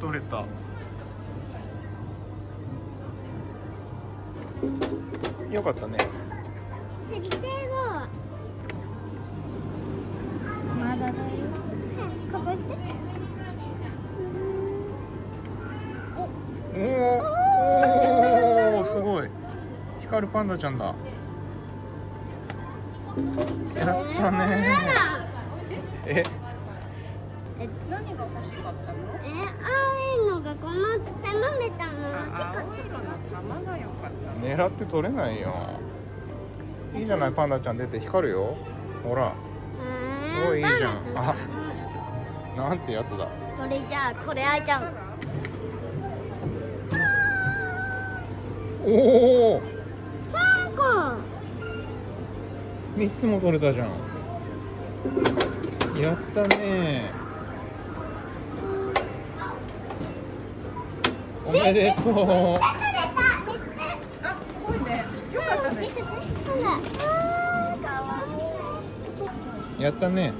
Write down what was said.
取れた。よかったね。まだだよここして。おおすごい。光るパンダちゃんだ。やったね。え？え何が欲しかったの？え青いのがこの頼めたの。あ青色の玉が良かった狙って取れないよ。いいじゃないパンダちゃん出て光るよ。ほら。すごいいいじゃん。あなんてやつだ。それじゃあこれあいちゃん。おお3個。三つも取れたじゃん。やったねおめでとう。やったね